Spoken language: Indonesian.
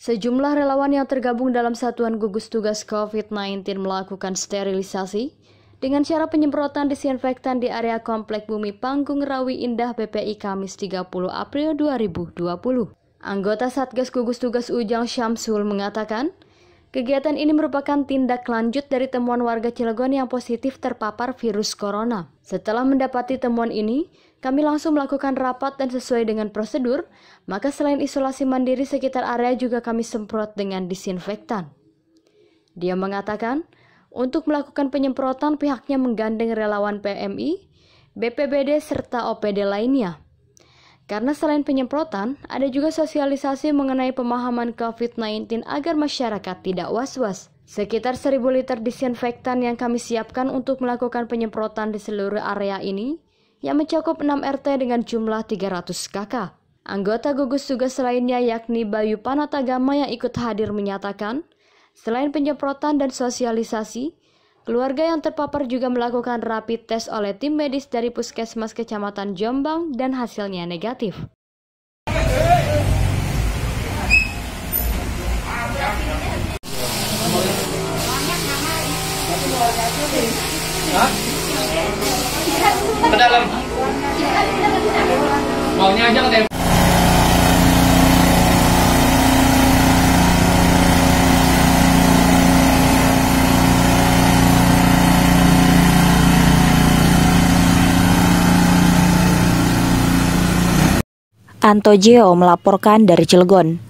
Sejumlah relawan yang tergabung dalam satuan gugus tugas COVID-19 melakukan sterilisasi dengan cara penyemprotan disinfektan di area Komplek Bumi Panggung Rawi Indah BPI Kamis 30 April 2020. Anggota Satgas Gugus Tugas Ujang Syamsul mengatakan, kegiatan ini merupakan tindak lanjut dari temuan warga Cilegon yang positif terpapar virus corona. Setelah mendapati temuan ini, kami langsung melakukan rapat dan sesuai dengan prosedur, maka selain isolasi mandiri sekitar area juga kami semprot dengan disinfektan. Dia mengatakan, untuk melakukan penyemprotan pihaknya menggandeng relawan PMI, BPBD serta OPD lainnya. Karena selain penyemprotan, ada juga sosialisasi mengenai pemahaman COVID-19 agar masyarakat tidak was-was. Sekitar 1000 liter disinfektan yang kami siapkan untuk melakukan penyemprotan di seluruh area ini yang mencakup 6 RT dengan jumlah 300 kakak. Anggota gugus tugas lainnya yakni Bayu Panatagama yang ikut hadir menyatakan, selain penyemprotan dan sosialisasi, keluarga yang terpapar juga melakukan rapid test oleh tim medis dari Puskesmas Kecamatan Jombang dan hasilnya negatif. Ke dalam maunya aja Anto Geo melaporkan dari Cilegon.